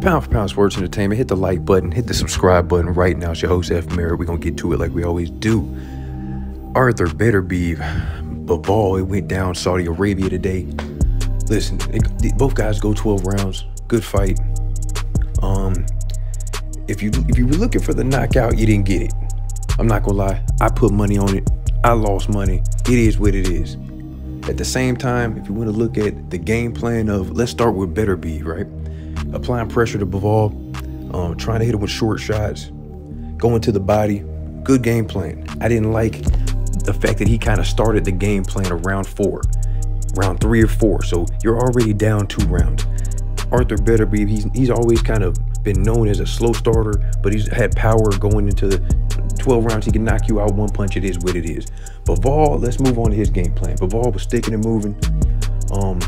Pound for Pound Sports Entertainment. Hit the like button, hit the subscribe button right now. It's your host, F. Merritt. We're going to get to it like we always do. Arthur Beterbiev, Bivol, it went down Saudi Arabia today. Listen, it, both guys go 12 rounds. Good fight. Um, if you if you were looking for the knockout, you didn't get it. I'm not gonna lie. I put money on it. I lost money. It is what it is. At the same time, if you want to look at the game plan of, let's start with Beterbiev, right? Applying pressure to Bivol, um, trying to hit him with short shots, going to the body. Good game plan. I didn't like the fact that he kind of started the game plan around four, round three or four. So you're already down two rounds. Arthur Beterbiev, he's he's always kind of been known as a slow starter, but he's had power going into the 12 rounds. He can knock you out one punch. It is what it is. Bivol, let's move on to his game plan. Bivol was sticking and moving, um,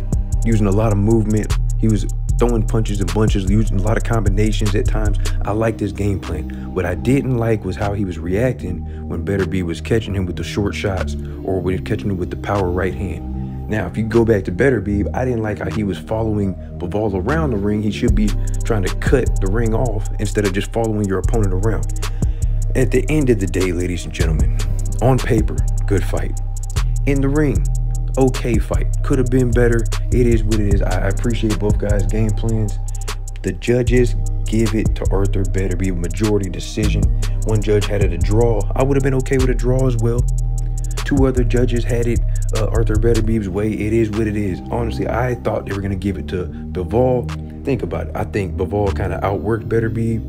using a lot of movement. He was throwing punches and bunches, using a lot of combinations at times. I liked his game plan. What I didn't like was how he was reacting when Beterbiev was catching him with the short shots or when catching him with the power right hand. Now, if you go back to Beterbiev, I didn't like how he was following Bivol around the ring. He should be trying to cut the ring off instead of just following your opponent around. At the end of the day, ladies and gentlemen, on paper, good fight. In the ring, okay fight. Could have been better. It is what it is. I appreciate both guys' game plans. The judges give it to Arthur Beterbiev majority decision. One judge had it a draw. I would have been okay with a draw as well. Two other judges had it uh, Arthur Beterbiev's way. It is what it is. Honestly, I thought they were going to give it to Bivol. Think about it. I think Bivol kind of outworked Beterbiev.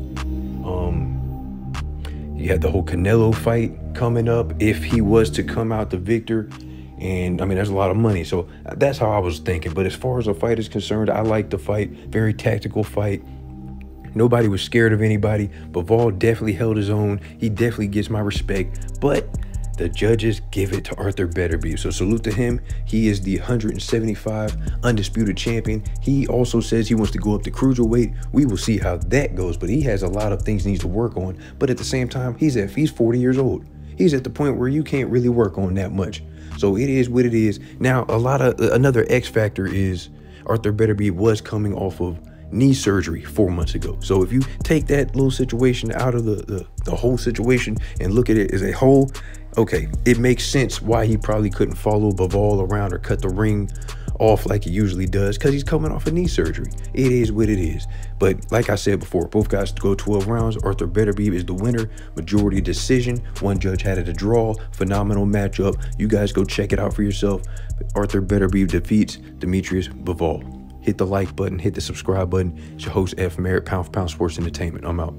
Um, you had the whole Canelo fight coming up. If he was to come out the victor, and I mean, there's a lot of money. So uh, that's how I was thinking. But as far as the fight is concerned, I like the fight. Very tactical fight. Nobody was scared of anybody. Bivol definitely held his own. He definitely gets my respect. But the judges give it to Arthur Beterbiev. So salute to him. He is the 175 undisputed champion. He also says he wants to go up to cruiserweight. We will see how that goes, but he has a lot of things he needs to work on. But at the same time, he's at he's 40 years old. He's at the point where you can't really work on that much. So it is what it is. Now, a lot of uh, another X factor is Arthur Beterbiev was coming off of knee surgery four months ago. So if you take that little situation out of the, the, the whole situation and look at it as a whole, okay, it makes sense why he probably couldn't follow Bivol around or cut the ring off like he usually does because he's coming off a knee surgery. It is what it is. But like I said before, both guys go 12 rounds. Arthur Beterbiev is the winner. Majority decision. One judge had it a draw. Phenomenal matchup. You guys go check it out for yourself. Arthur Beterbiev defeats Demetrius Bivol. Hit the like button, hit the subscribe button. It's your host, F. Merritt, Pound for Pound Sports Entertainment. I'm out.